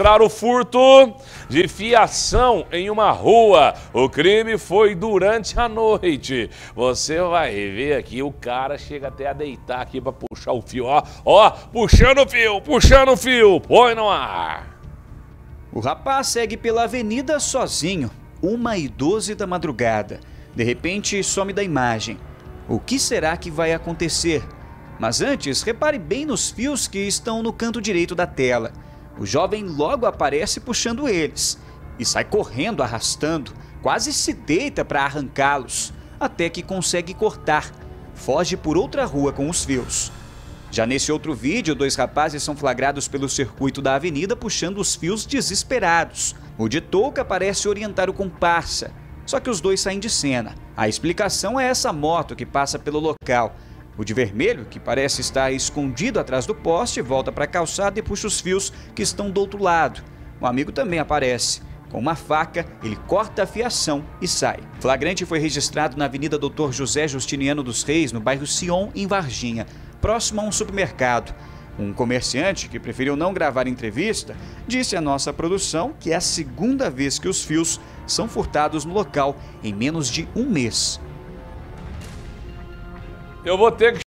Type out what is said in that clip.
registrar o furto de fiação em uma rua. O crime foi durante a noite. Você vai ver aqui, o cara chega até a deitar aqui para puxar o fio. Ó, ó, puxando o fio, puxando o fio. Põe no ar. O rapaz segue pela avenida sozinho, uma e doze da madrugada. De repente, some da imagem. O que será que vai acontecer? Mas antes, repare bem nos fios que estão no canto direito da tela. O jovem logo aparece puxando eles e sai correndo, arrastando, quase se deita para arrancá-los, até que consegue cortar. Foge por outra rua com os fios. Já nesse outro vídeo, dois rapazes são flagrados pelo circuito da avenida puxando os fios desesperados. O de touca parece orientar o comparsa, só que os dois saem de cena. A explicação é essa moto que passa pelo local. O de vermelho, que parece estar escondido atrás do poste, volta para a calçada e puxa os fios que estão do outro lado. O amigo também aparece. Com uma faca, ele corta a fiação e sai. Flagrante foi registrado na Avenida Doutor José Justiniano dos Reis, no bairro Sion, em Varginha, próximo a um supermercado. Um comerciante que preferiu não gravar entrevista disse à nossa produção que é a segunda vez que os fios são furtados no local em menos de um mês. Eu vou ter que